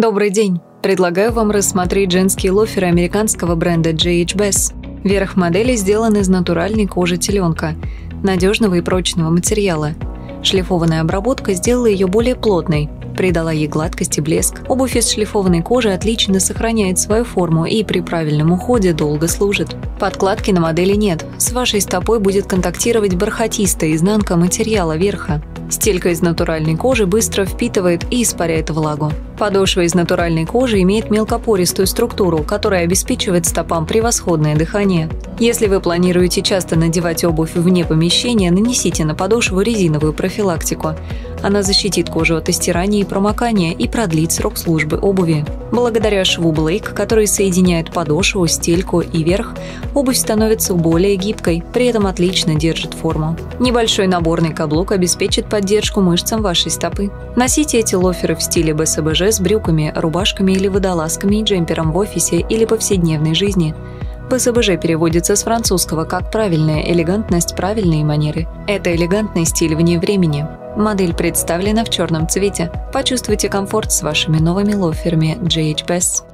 Добрый день! Предлагаю вам рассмотреть женские лоферы американского бренда JH Bass. Верх модели сделан из натуральной кожи теленка, надежного и прочного материала. Шлифованная обработка сделала ее более плотной, придала ей гладкость и блеск. Обувь из шлифованной кожи отлично сохраняет свою форму и при правильном уходе долго служит. Подкладки на модели нет. С вашей стопой будет контактировать бархатистая изнанка материала верха. Стелька из натуральной кожи быстро впитывает и испаряет влагу. Подошва из натуральной кожи имеет мелкопористую структуру, которая обеспечивает стопам превосходное дыхание. Если вы планируете часто надевать обувь вне помещения, нанесите на подошву резиновую профилактику. Она защитит кожу от истирания и промокания и продлит срок службы обуви. Благодаря шву Блейк, который соединяет подошву, стельку и верх, обувь становится более гибкой, при этом отлично держит форму. Небольшой наборный каблук обеспечит поддержку мышцам вашей стопы. Носите эти лоферы в стиле БСБЖ с брюками, рубашками или водолазками и джемпером в офисе или повседневной жизни. БСБЖ переводится с французского как «правильная элегантность, правильные манеры». Это элегантный стиль вне времени. Модель представлена в черном цвете. Почувствуйте комфорт с вашими новыми лоферами JH Best.